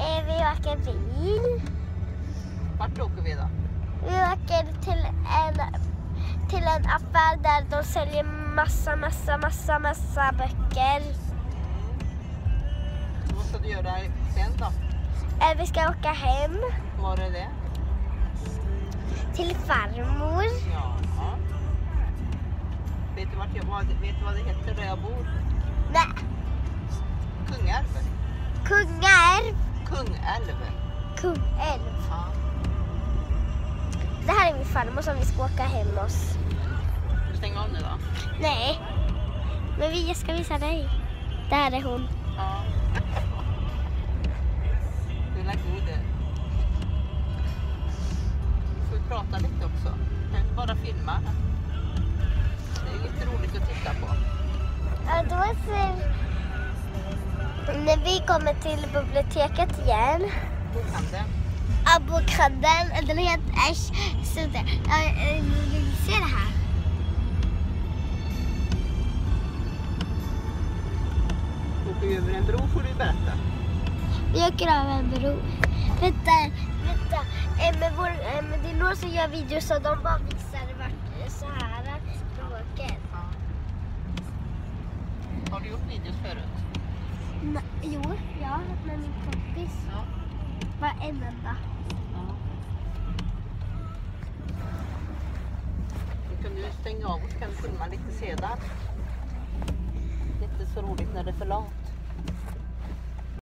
åker bil. Vart åker vi då? Vi åker till en, till en affär där de säljer massa, massa, massa, massa böcker. Vad ska du göra sen då? Eh, Vi ska åka hem Var är det? till farmor. Ja. Vet du, vart jag, vad, vet du vad det heter där jag bor? Nej, Kungälv. Kungälv. Kungälv. Kungälv. Ja. Det här är min farmor som vi ska åka hem hos. Ska du stänga av nu då? Nej, men vi jag ska visa dig. Där är hon. Ja. Du är god. Får vi prata lite också? Kan inte bara filma? När vi kommer till biblioteket igen. Bokhandeln. Ja, bokhandeln. Den heter... Äsch, sluta. Eh, Vill du se det här? Åker vi över en bro får du berätta. Vi åker över en bro. Vänta, vänta. Eh, Med, vår, eh, med Dinor så gör videos så de bara visar vart eh, så här. Ja. Har du gjort videos förut? Na, jo, ja, med min kompis. Ja. Bara en enda. Vi kan ju stänga av och så kan vi filma lite sedan. Det är inte så roligt när det är för långt.